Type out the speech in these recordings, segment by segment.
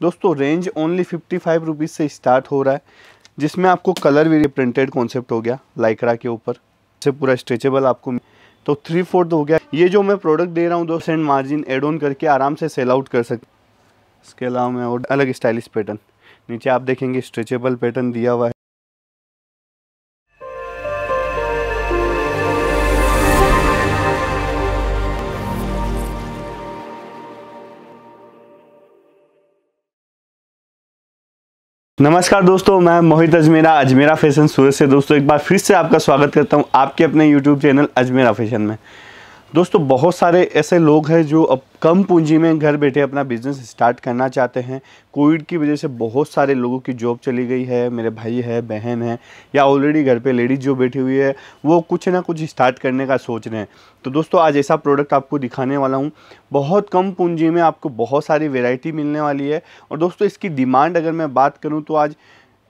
दोस्तों range only fifty five rupees से start हो रहा है, जिसमें आपको कलर भी प्रिंटेड कॉन्सेप्ट हो गया लाइकरा के ऊपर। से पूरा स्ट्रेचेबल आपको तो थ्री फोर्थ हो गया। ये जो मैं प्रोडक्ट दे रहा हूँ दो सेंट मार्जिन एड ऑन करके आराम से सेल आउट कर सकते इसके अलावा मैं और अलग स्टाइलिश पैटर्न नीचे आप देखेंगे स्ट्रेचेबल पैटर्न दिया हुआ है। नमस्कार दोस्तों, मैं मोहित अजमेरा अजमेरा फ़ैशन सूरज से। दोस्तों, एक बार फिर से आपका स्वागत करता हूँ आपके अपने यूट्यूब चैनल अजमेरा फ़ैशन में। दोस्तों, बहुत सारे ऐसे लोग हैं जो अब कम पूंजी में घर बैठे अपना बिज़नेस स्टार्ट करना चाहते हैं। कोविड की वजह से बहुत सारे लोगों की जॉब चली गई है। मेरे भाई है, बहन है, या ऑलरेडी घर पे लेडीज़ जो बैठी हुई है, वो कुछ ना कुछ स्टार्ट करने का सोच रहे हैं। तो दोस्तों, आज ऐसा प्रोडक्ट आपको दिखाने वाला हूँ। बहुत कम पूंजी में आपको बहुत सारी वेराइटी मिलने वाली है। और दोस्तों, इसकी डिमांड अगर मैं बात करूँ तो आज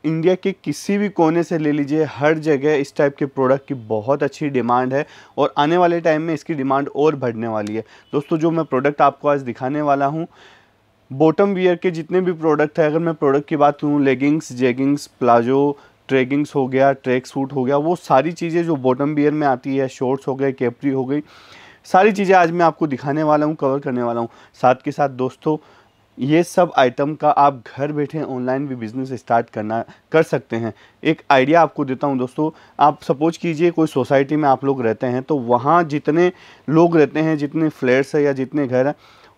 इंडिया के किसी भी कोने से ले लीजिए, हर जगह इस टाइप के प्रोडक्ट की बहुत अच्छी डिमांड है और आने वाले टाइम में इसकी डिमांड और बढ़ने वाली है। दोस्तों, जो मैं प्रोडक्ट आपको आज दिखाने वाला हूँ बॉटम वियर के जितने भी प्रोडक्ट है, अगर मैं प्रोडक्ट की बात करूँ लेगिंग्स जेगिंग्स प्लाजो ट्रेगिंग्स हो गया ट्रैक सूट हो गया, वो सारी चीज़ें जो बॉटम वियर में आती है शॉर्ट्स हो गए कैपरी हो गई, सारी चीज़ें आज मैं आपको दिखाने वाला हूँ कवर करने वाला हूँ। साथ के साथ दोस्तों ये सब आइटम का आप घर बैठे ऑनलाइन भी बिज़नेस स्टार्ट करना, कर सकते हैं। एक आइडिया आपको देता हूँ दोस्तों, आप सपोज़ कीजिए कोई सोसाइटी में आप लोग रहते हैं तो वहाँ जितने लोग रहते हैं, जितने फ्लैट्स है या जितने घर हैं,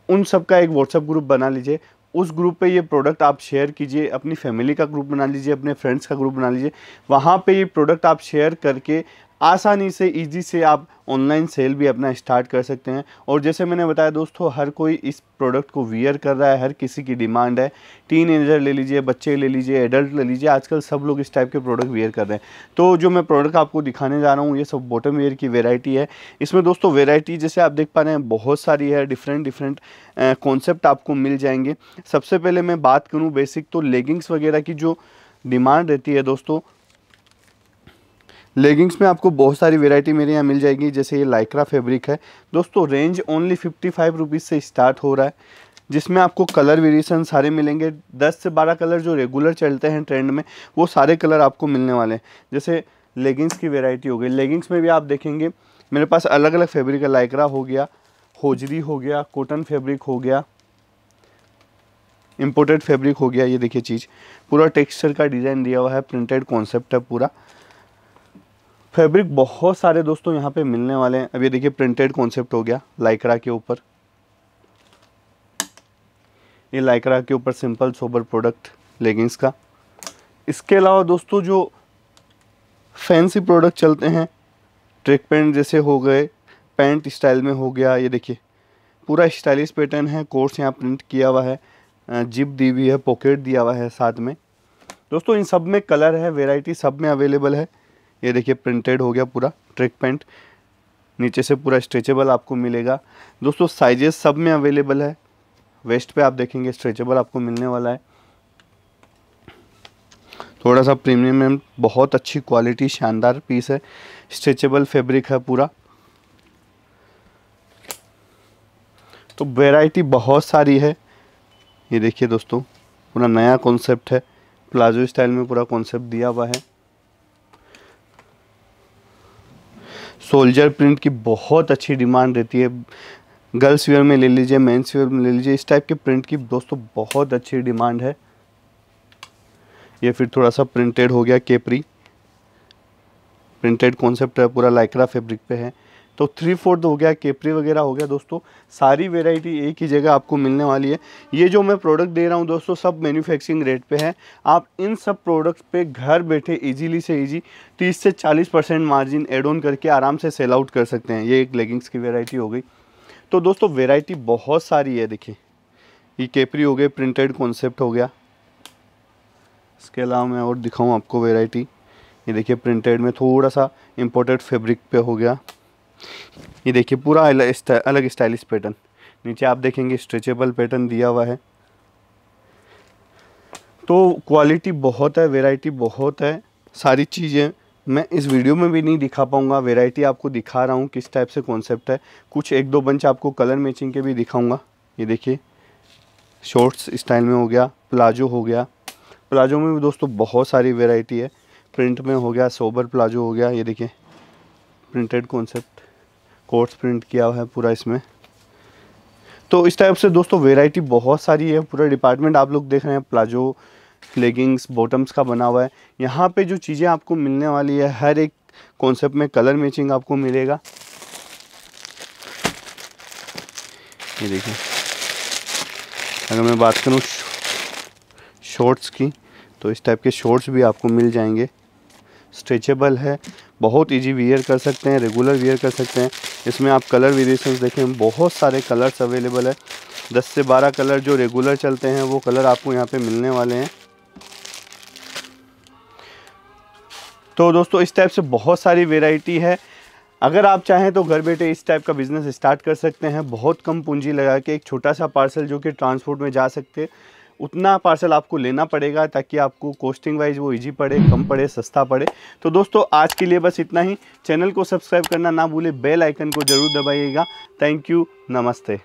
उन सब का एक व्हाट्सअप ग्रुप बना लीजिए। उस ग्रुप पे ये प्रोडक्ट आप शेयर कीजिए, अपनी फैमिली का ग्रुप बना लीजिए, अपने फ्रेंड्स का ग्रुप बना लीजिए। वहाँ पे ये प्रोडक्ट आप शेयर करके आसानी से इजी से आप ऑनलाइन सेल भी अपना स्टार्ट कर सकते हैं। और जैसे मैंने बताया दोस्तों, हर कोई इस प्रोडक्ट को वियर कर रहा है, हर किसी की डिमांड है। टीन एजर ले लीजिए, बच्चे ले लीजिए एडल्ट ले लीजिए, आजकल सब लोग इस टाइप के प्रोडक्ट वियर कर रहे हैं। तो जो मैं प्रोडक्ट आपको दिखाने जा रहा हूँ, ये सब बॉटम वेयर की वेराइटी है। इसमें दोस्तों वेराइटी जैसे आप देख पा रहे हैं, बहुत सारी है डिफरेंट डिफरेंट कॉन्सेप्ट आपको मिल जाएँगे। सबसे पहले मैं बात करूँ बेसिक तो लेगिंग्स वगैरह की जो डिमांड रहती है दोस्तों लेगिंग्स में आपको बहुत सारी वेराइटी मेरे यहाँ मिल जाएगी, जैसे ये लाइक्रा फैब्रिक है। दोस्तों range only fifty five rupees से स्टार्ट हो रहा है, जिसमें आपको कलर वेरिएशन सारे मिलेंगे। 10 से 12 कलर जो रेगुलर चलते हैं ट्रेंड में, वो सारे कलर आपको मिलने वाले हैं। जैसे लेगिंग्स की वेराइटी हो गई। लेगिंग्स में भी आप देखेंगे, मेरे पास अलग अलग फैब्रिक है। लाइक्रा हो गया होजरी हो गया कॉटन फैब्रिक हो गया इम्पोर्टेड फैब्रिक हो गया। ये देखिए चीज़, पूरा टेक्सचर का डिज़ाइन दिया हुआ है प्रिंटेड कॉन्सेप्ट है पूरा। फैब्रिक बहुत सारे दोस्तों यहाँ पे मिलने वाले हैं। अब ये देखिए प्रिंटेड कॉन्सेप्ट हो गया लाइकरा के ऊपर। ये लाइकरा के ऊपर सिंपल सोबर प्रोडक्ट लेगिंग्स का। इसके अलावा दोस्तों जो फैंसी प्रोडक्ट चलते हैं ट्रैक पैंट जैसे हो गए पैंट स्टाइल में हो गया, ये देखिए। पूरा स्टाइलिश पैटर्न है कोर्स यहाँ प्रिंट किया हुआ है जिप दी हुई है पॉकेट दिया हुआ है साथ में। दोस्तों इन सब में कलर है वेराइटी सब में अवेलेबल है। ये देखिए प्रिंटेड हो गया पूरा ट्रैक पैंट नीचे से पूरा स्ट्रेचेबल आपको मिलेगा। दोस्तों साइजेस सब में अवेलेबल है। वेस्ट पे आप देखेंगे स्ट्रेचेबल आपको मिलने वाला है। थोड़ा सा प्रीमियम बहुत अच्छी क्वालिटी शानदार पीस है। स्ट्रेचेबल फैब्रिक है पूरा। तो वैरायटी बहुत सारी है। ये देखिए दोस्तों, पूरा नया कॉन्सेप्ट है। प्लाजो स्टाइल में पूरा कॉन्सेप्ट दिया हुआ है। सोल्जर प्रिंट की बहुत अच्छी डिमांड रहती है। गर्ल्स वेयर में ले लीजिए मेंस वेयर में ले लीजिए, इस टाइप के प्रिंट की दोस्तों बहुत अच्छी डिमांड है। ये फिर थोड़ा सा प्रिंटेड हो गया केपरी। प्रिंटेड कॉन्सेप्ट है, पूरा लाइक्रा फैब्रिक पे है। तो थ्री फोर्थ हो गया केपरी वगैरह हो गया दोस्तों, सारी वेराइटी एक ही जगह आपको मिलने वाली है। ये जो मैं प्रोडक्ट दे रहा हूँ दोस्तों, सब मैन्युफैक्चरिंग रेट पे है। आप इन सब प्रोडक्ट्स पे घर बैठे इजीली से इजी 30 से 40 परसेंट मार्जिन एड ऑन करके आराम से सेल आउट कर सकते हैं। ये एक लेगिंग्स की वेराइटी हो गई। तो दोस्तों वेराइटी बहुत सारी है, देखिए। ये केपरी हो गए प्रिंटेड कॉन्सेप्ट हो गया। इसके अलावा मैं और दिखाऊँ आपको वेराइटी ये देखिए प्रिंटेड में थोड़ा सा इम्पोर्टेड फैब्रिक पे हो गया। ये देखिए, पूरा अलग स्टाइलिश पैटर्न। नीचे आप देखेंगे स्ट्रेचेबल पैटर्न दिया हुआ है। तो क्वालिटी बहुत है वेराइटी बहुत है, सारी चीज़ें मैं इस वीडियो में भी नहीं दिखा पाऊँगा। वैरायटी आपको दिखा रहा हूँ किस टाइप से कॉन्सेप्ट है। कुछ एक दो बंच आपको कलर मैचिंग के भी दिखाऊँगा। ये देखिए शॉर्ट्स स्टाइल में हो गया प्लाजो हो गया। प्लाजो में भी दोस्तों बहुत सारी वेराइटी है। प्रिंट में हो गया सोबर प्लाजो हो गया। ये देखिए प्रिंटेड कॉन्सेप्ट कोट्स प्रिंट किया हुआ है पूरा इसमें। तो इस टाइप से दोस्तों वेराइटी बहुत सारी है, पूरा डिपार्टमेंट आप लोग देख रहे हैं प्लाजो लेगिंग्स बॉटम्स का बना हुआ है। यहाँ पे जो चीज़ें आपको मिलने वाली है, हर एक कॉन्सेप्ट में कलर मैचिंग आपको मिलेगा। ये देखिए। अगर मैं बात करूँ शॉर्ट्स की तो इस टाइप के शॉर्ट्स भी आपको मिल जाएँगे। स्ट्रेचेबल है, बहुत इजी वियर कर सकते हैं रेगुलर वियर कर सकते हैं। इसमें आप कलर वेरिएशंस देखें, बहुत सारे कलर्स अवेलेबल है। 10 से 12 कलर जो रेगुलर चलते हैं, वो कलर आपको यहाँ पे मिलने वाले हैं। तो दोस्तों, इस टाइप से बहुत सारी वेराइटी है। अगर आप चाहें तो घर बैठे इस टाइप का बिज़नेस स्टार्ट कर सकते हैं। बहुत कम पूंजी लगा के एक छोटा सा पार्सल जो कि ट्रांसपोर्ट में जा सकते उतना पार्सल आपको लेना पड़ेगा ताकि आपको कॉस्टिंग वाइज वो इजी पड़े, कम पड़े, सस्ता पड़े। तो दोस्तों, आज के लिए बस इतना ही। चैनल को सब्सक्राइब करना ना भूले। बेल आइकन को ज़रूर दबाइएगा। थैंक यू नमस्ते।